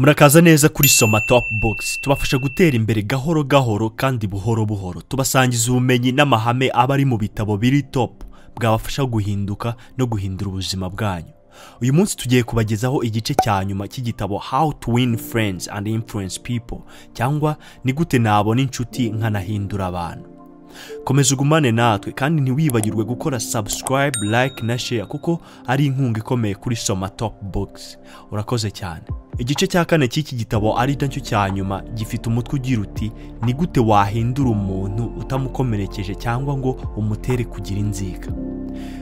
murakaza neza kuri soma top box. Tubafasha gutera imbere gahoro gahoro kandi buhoro buhoro. Tubasangiza ubumenyi n'amahame aba ari mu bitabo biri top. Bwabafasha guhinduka no guhindura ubuzima bwanyu. Uyu munsi tugiye kubagezaho igice cya nyuma cy'igitabo how to win friends and influence people cyangwa ni gute nabona inshuti nkanahindura abantu. Komeza ugumane natwe kandi ntiwibagirwe gukora subscribe like na share kuko ari inkunga ikomeye kuri soma top box. Urakoze cyane. Igice cya kane cy'iki gitabo ari na cyo cya nyuma gifite umutwe ugira uti ni gute wahindura umuntu utamukomerekeje cyangwa ngo umutere kugira inzika?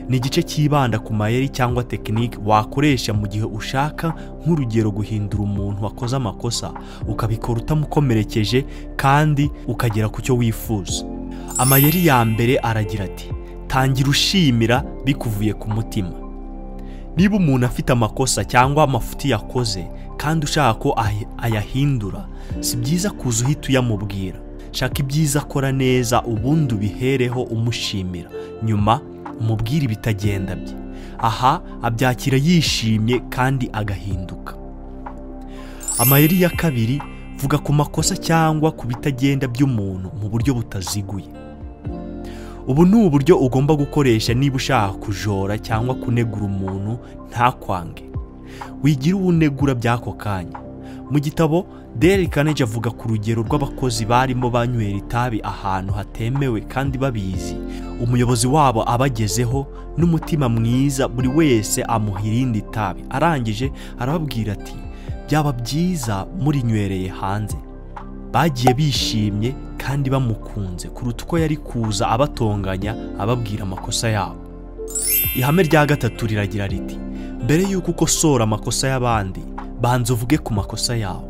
Ni igice cyibanda ku mayeri cyangwa tekinike wakoresha mu gihe ushaka nk'urugero guhindura umuntu wakoze amakosa ukabikora utamukomerekeje kandi ukagera ku cyo wifuza. Amayeri ya mbere aragira ati tangira ushimira bikuvuye ku mutima. Niba umuntu afite amakosa cyangwa amafuti yakoze kandi ushaka ko ahi- ayahindura si byiza kuza uhita uyamubwira. Shaka ibyiza akora neza ubundi ubihereho umushimira. Nyuma umubwire ibitagenda bye. Aha abyakira yishimye kandi agahinduka. Amayeri ya kabiri vuga ku makosa cyangwa ku bitagenda by'umuntu mu buryo butaziguye. Ubu ni uburyo ugomba gukoresha niba ushaka kujora cyangwa kunegura umuntu ntakwange wigira uwo unegura by'ako kanya. Mu gitabo Dale Carnegie avuga ku rugero rw'abakozi barimo banywera itabi ahantu hatemewe kandi babizi. Umuyobozi wabo abagezeho n'umutima mwiza buri wese amuha irindi tabi. Arangije arababwira ati byaba byiza murinywereye hanze. Bagiye bishimye kandi bamukunze kuruta uko yari kuza abatonganya ababwira amakosa yabo. Ihame rya gatatu riragira riti mbere y'uko ukosora amakosa y'abandi banza uvuge ku makosa yawe.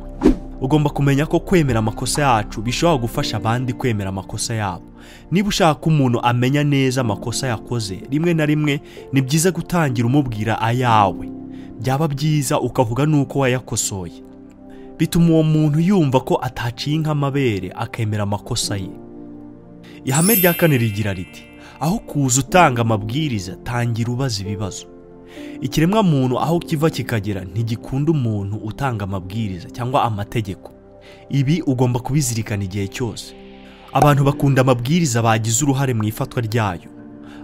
Ugomba kumenya ko kwemera amakosa yacu bishobora gufasha abandi kwemera amakosa yabo. Niba ushaka ko umuntu amenya neza amakosa yakoze rimwe na rimwe ni byiza gutangira umubwira ayawe. Byaba byiza ukavuga n'uko wayakosoye. Bituma uwo muntu yumva ko ataciye nk'amabere akemera amakosa ye. Ihame rya kane rigira riti aho kuza utanga amabwiriza tangira ubaza ibibazo. Ikiremwa muntu aho kiva kikagera ntigikunda umuntu utanga amabwiriza cyangwa amategeko. Ibi ugomba kubizirikana igihe cyose. Abantu bakunda amabwiriza bagize uruhare mu ifatwa ryayo.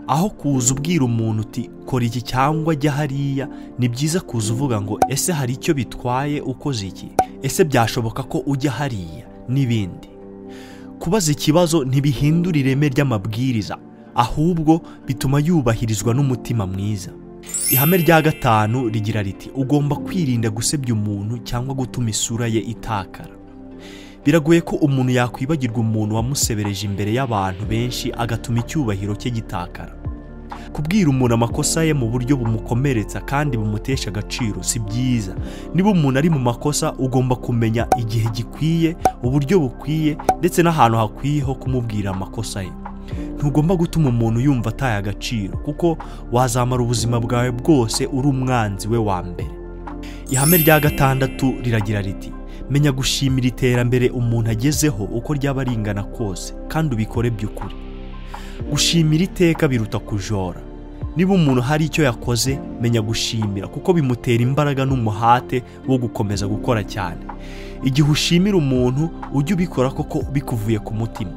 Aho kuza ubwira umuntu uti kora iki cyangwa jya hariya ni byiza kuza uvuga ngo ese hari icyo bitwaye? Ukoze iki? Ese byashoboka ko ujya hariya? N'ibindi. Kubaza ikibazo ntibihindura ireme ry'amabwiriza ahubwo bituma yubahirizwa n'umutima mwiza. Ihame rya gatanu rigira riti ugomba kwirinda gusebya umuntu cyangwa gutuma isura ye itakara. Biragoye ko umuntu yakwibagirwa umuntu wamusebereje imbere y'abantu benshi agatuma icyubahiro cye gitakara. Kubwira umuntu amakosa ye mu buryo bumukomeretsa kandi bumutesha agaciro si byiza. Niba umuntu ari mu makosa ugomba kumenya igihe gikwiye uburyo bukwiye ndetse n'ahantu hakwiye ho kumubwira amakosa ye. Ntugomba gutuma umuntu yumva ataye agaciro kuko wazamara ubuzima bwawe bwose uri umwanzi we wa mbere. Ihame rya gatandatu riragira riti menya gushimira iterambere umuntu agezeho uko ryaba ringana kose kandi ubikore by'ukuri. Gushimira iteka biruta kujora. Niba umuntu hari icyo yakoze menya gushimira kuko bimutera imbaraga n'umuhate wo gukomeza gukora cyane. Igihe ushimira umuntu ujye ubikora koko bikuvuye ku mutima.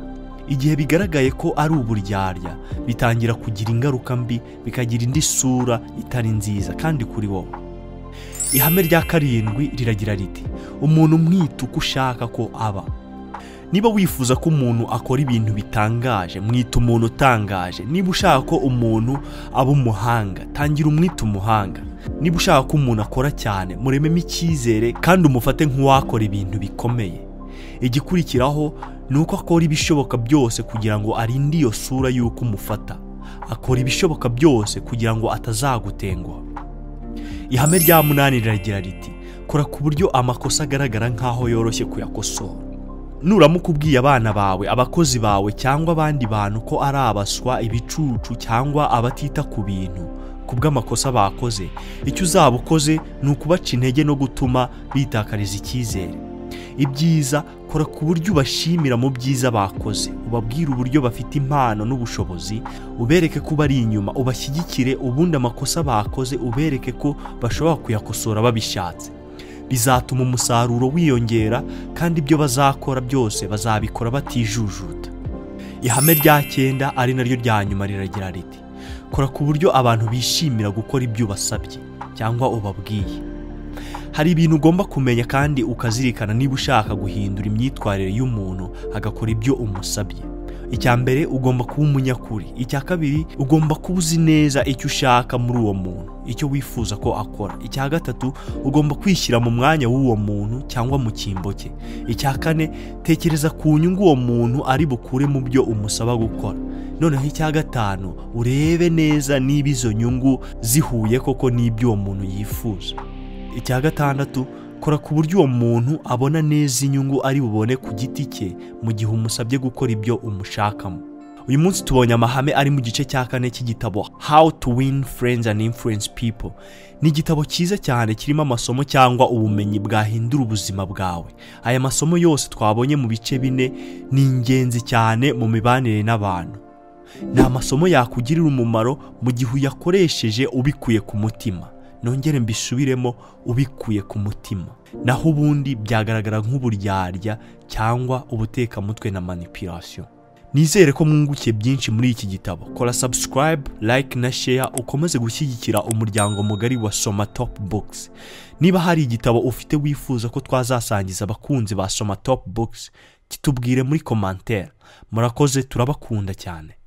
Igihe bigaragaye ko ari uburyarya bitangira kugira ingaruka mbi bikagira indi sura itari nziza kandi kuri wowe. Ihame rya karindwi riragira riti umuntu umwita uko ushaka ko aba. Niba wifuza ko umuntu akora ibintu bitangaje mwita umuntu utangaje. Niba ushaka ko umuntu aba umuhanga tangira umwita umuhanga. Niba ushaka ko umuntu akora cyane murememo icyizere kandi umufate nk'uwakora ibintu bikomeye. Igikurikiraho ni uko akora ibishoboka byose kugira ngo arinde iyo sura y'uko umufata. Akora ibishoboka byose kugira ngo atazagutenguha ihame rya munani riragira riti kora ku buryo amakosa agaragara nk'aho yoroshye kuyakosora. Nuramuka ubwiye abana bawe abakozi bawe cyangwa abandi bantu ko ari abaswa ibicucu cyangwa abatita ku bintu ku bw'amakosa bakoze. Icyo uzaba ukoze ni ukubaca intege no gutuma bitakariza icyizere. Ibyiza kora ku buryo ubashimira mu byiza bakoze. Ubabwire uburyo bafite impano n'ubushobozi ubereke ko bari inyuma ubashyigikire ubundi amakosa bakoze ubereke ko bashobora kuyakosora babishatse. Bizatuma umusaruro wiyongera kandi ibyo bazakora byose bazabikora batijujuta ihame rya cyenda ari naryo rya nyuma riragira riti kora ku buryo abantu bishimira gukora ibyo ubasabye cyangwa ubabwiye. Hari ibintu ugomba kumenya kandi ukazirikana niba ushaka guhindura imyitwarire y'umuntu agakora ibyo umusabye. Icya mbere ugomba kuba umunyakuri. Icya kabiri ugomba kuba uzi neza icyo ushaka muri uwo muntu icyo wifuza ko akora. Icya gatatu ugomba kwishyira mu mwanya w'uwo muntu cyangwa mu cyimbo cye. Icya kane tekereza ku nyungu uwo muntu ari bukure mu byo umusaba gukora. Noneho icya gatanu urebe neza niba izo nyungu zihuye koko n'ibyo uwo muntu yifuza. Icya gatandatu kora ku buryo uwo muntu abona neza inyungu ari bubone ku giti cye mu gihe umusabye gukora ibyo umushakamo. Uyu munsi tubonye amahame ari mu gice cya kane cy'igitabo how to win friends and influence people. Ni igitabo cyiza cyane kirimo amasomo cyangwa ubumenyi bwahindura ubuzima bwawe. Aya masomo yose twabonye mu bice bine ni ingenzi cyane mu mibanire n'abantu. Ni amasomo yakugirira umumaro mu gihe uyakoresheje ubikuye ku mutima. Nongere mbisubiremo ubikuye ku mutima. Naho ubundi byagaragara nk'uburyarya cyangwa ubutekamutwe na manipulation. Nizere ko mwungukiye byinshi muri iki gitabo. Kora subscribe like na share ukomeze gushyigikira umuryango mugari wa soma top books. Niba hari igitabo ufite wifuza ko twazasangiza abakunzi ba soma top books kitubwire muri commentaire. Murakoze turabakunda cyane.